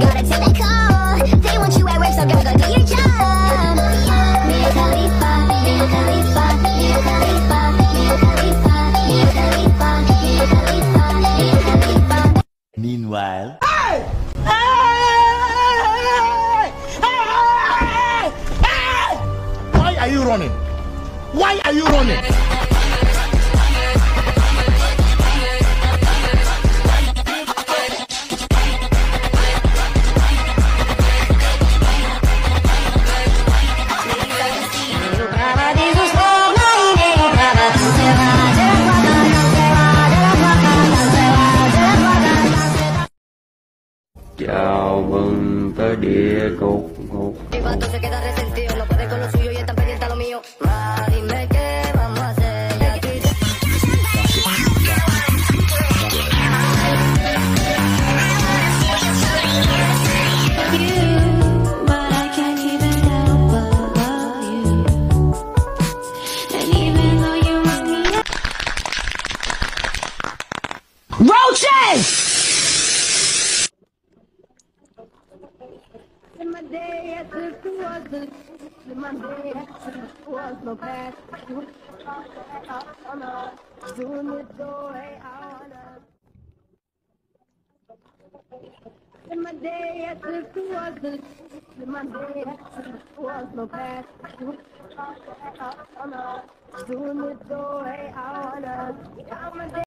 Gotta take go do your job. Meanwhile. Hey! Hey! Hey! Why are you running? Why are you running? Chào mừng tới địa cục ngục Mi vato se queda resentido, no puede con lo suyo y está pendiente a lo mío. Ma, dime qué vamos a hacer. Ya In my Monday, I took was the Monday, I was no past. Doing it the joy, I wanna. In my day, I took was the Monday, I was no past. Doing the joy, I wanna.